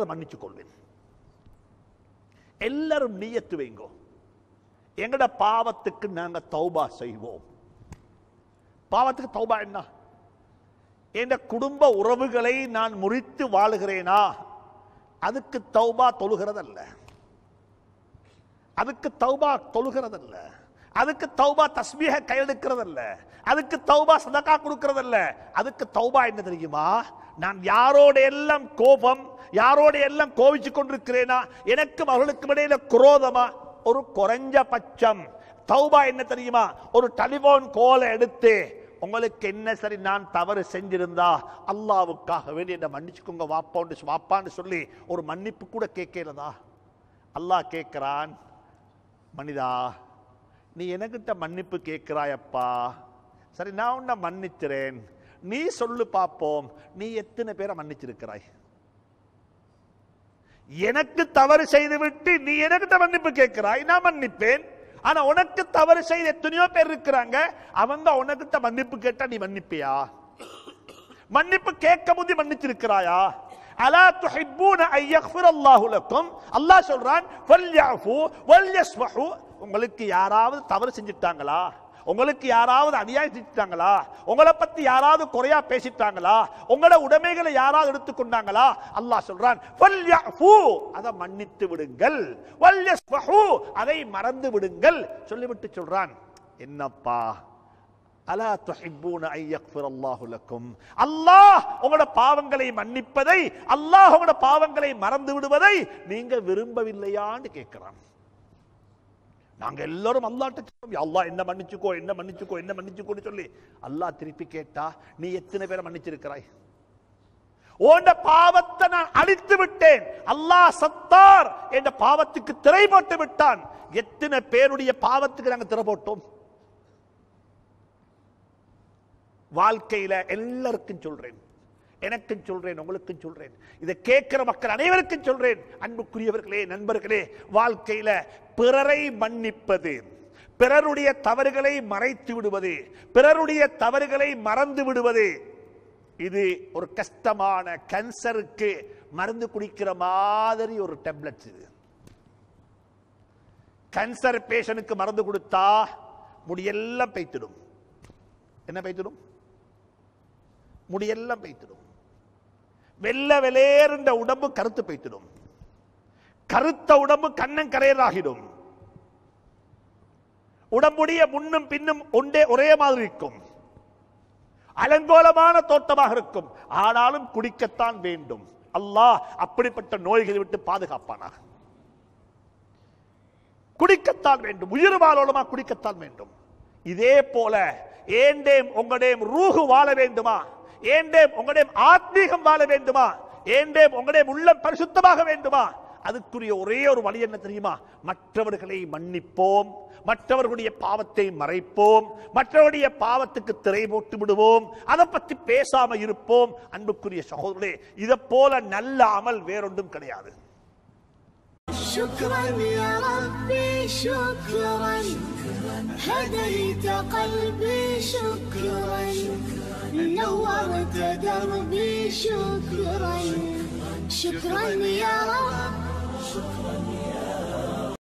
அதை மன்னிச்சு கொள்வேன். எல்லாரும் நீயத்து வைங்கோ. எங்கட பாவத்துக்கு நாங்க தௌபா செய்வோம். பாவத்துக்கு தௌபா என்ன? என் குடும்ப உறவுகளை நான் முறித்து வாழுகிறேனா? அதுக்கு தௌபா தொழுகிறதல்ல. அதுக்கு தௌபா தொழுகிறதல்ல. அதுக்கு தௌபா தஸ்மீக கையெடுக்கிறதல்ல அதுக்கு தௌபா சதக்கா கொடுக்கறதல்ல. அதுக்கு தௌபா என்ன தெரியுமா? நான் யாரோட எல்லாம் கோபம் யாரோட எல்லாம் கோவிச்சு கொண்டிருக்கிறேனா எனக்கும் அவர்களுக்கும் இடையில குரோதமா? ஒரு குறைஞ்ச பட்சம். தௌபா என்ன தெரியுமா? ஒரு டெலிபோன் கோலை எடுத்து உங்களுக்கு என்ன சரி நான் தவறு செஞ்சிருந்தா அல்லாவுக்காக வேண்டி என்ன மன்னிச்சுக்கோங்க வாப்பான்னு வாப்பான்னு சொல்லி ஒரு மன்னிப்பு கூட கேட்கிறதா அல்லாஹ் கேட்குறான் மனிதா நீ எனக்கிட்ட மன்னிப்பு கேட்குறாயப்பா. சரி நான் உன்னை மன்னிக்கிறேன். நீ சொல்லு பார்ப்போம் நீ எத்தனை பேரை மன்னிச்சிருக்கிறாய்? எனக்கு தவறு செய்துவிட்டு நீ எனக்கிட்ட மன்னிப்பு கேட்கிறாய் நான் மன்னிப்பேன். ஆனா உனக்கு தவறு செய்த எத்தனையோ பேர் இருக்கிறாங்க அவங்க உனக்கு மன்னிப்பு கேட்டா நீ மன்னிப்பியா? மன்னிப்பு கேட்க முந்தி மன்னிச்சிருக்கிறாயா? அலா துஹிப்பூன ஐ யக்ஃபிரல்லாஹு லக்கும். அல்லாஹ் சொல்றான் வல்யாஃபு வல்யஸ்வஹு உங்களுக்கு யாராவது தவறு செஞ்சிட்டாங்களா? உங்களுக்கு யாராவது அநியாயம் செஞ்சிட்டாங்களா உங்களை பத்தி யாராவது குறையா பேசிட்டாங்களா? உங்களோட உடைமைகளை யாராவது எடுத்துக்கொண்டாங்களா? அல்லாஹ் சொல்றான் அதை மன்னித்து விடுங்கள். அதை மறந்து விடுங்கள். சொல்லிவிட்டு சொல்றான் என்னப்பா? அலா துஹிப்பூன ஐயக்ஃபிர் யக்ஃபிரல்லாஹு லக்கும் அல்லாஹ் உங்களோட பாவங்களை மன்னிப்பதை அல்லாஹ் உங்களோட பாவங்களை மறந்து விடுவதை நீங்க விரும்பவில்லையான்னு கேட்கிறான் நாங்க எல்லாரும் அல்லாட்ட சொல்றோம். அல்லாஹ் என்ன மன்னிச்சுக்கோ என்ன மன்னிச்சுக்கோ என்ன மன்னிச்சுக்கோன்னு சொல்லி. அல்லாஹ் திருப்பி கேட்டா நீ எத்தனை பேரை மன்னிச்சிருக்கிறாய்? ஓண்ட பாவத்தை நான் அழித்து விட்டேன். அல்லாஹ் சத்தார் என்ற பாவத்துக்கு திரை போட்டு விட்டான். எத்தனை பேருடைய பாவத்துக்கு நாங்க திரை போட்டோம்? வாழ்க்கையில எல்லாருக்கும் சொல்றேன். எனக்கும் சொல்றேன் உங்களுக்கும் சொல்றேன். இதை கேட்கிற மக்கள் அனைவருக்கும் சொல்றேன். அன்புக்குரியவர்களே நண்பர்களே வாழ்க்கையில பிறரை மன்னிப்பது பிறருடைய தவறுகளை மறைத்து விடுவது பிறருடைய தவறுகளை மறந்து விடுவது இது ஒரு கஷ்டமான கேன்சருக்கு மருந்து குடிக்கிற மாதிரி ஒரு டேப்லெட்ஸ் இது. கேன்சர் பேஷனுக்கு மருந்து கொடுத்தா முடியெல்லாம் பைத்திடும் என்ன பைத்திடும் முடியெல்லாம் பைத்திடும் வெள்ள வெளேர்ந்த உடம்பு கருத்து பைத்திடும் கருத்த உடம்பு கண்ணன் கரையராகிடும். உடம்புடைய முன்னும் பின்னும் ஒன்றே ஒரே மாதிரி இருக்கும். அலங்கோலமான தோட்டமாக இருக்கும். ஆனாலும் குடிக்கத்தான் வேண்டும். அல்லாஹ் அப்படிப்பட்ட நோய்களை விட்டு பாதுகாப்பானாக. குடிக்கத்தான் வேண்டும். உயிர் வாழோலமா குடிக்கத்தான் வேண்டும். இதே போல ஏண்டேம் உங்களுடைய ரூகு வாழ வேண்டுமா? ஏண்டே உங்களுடைய ஆத்மீகம் வாழ வேண்டுமா? ஏண்டே உங்களுடைய உள்ளம் பரிசுத்தமாக வேண்டுமா? அதுக்குரிய ஒரே ஒரு வழி என்ன தெரியுமா? மற்றவர்களை மன்னிப்போம். மற்றவர்களுடைய பாவத்தை மறைப்போம். மற்றவருடைய பாவத்துக்கு திரை போட்டு விடுவோம். அதை பத்தி பேசாம இருப்போம். அன்புக்குரிய சகோதரே இதை போல நல்ல அமல் வேறொன்றும் கிடையாது. شكرا يا ربي شكرا. هديت قلبي شكرا. نورت دربي شكرا. شكرا يا رب. شكرا يا رب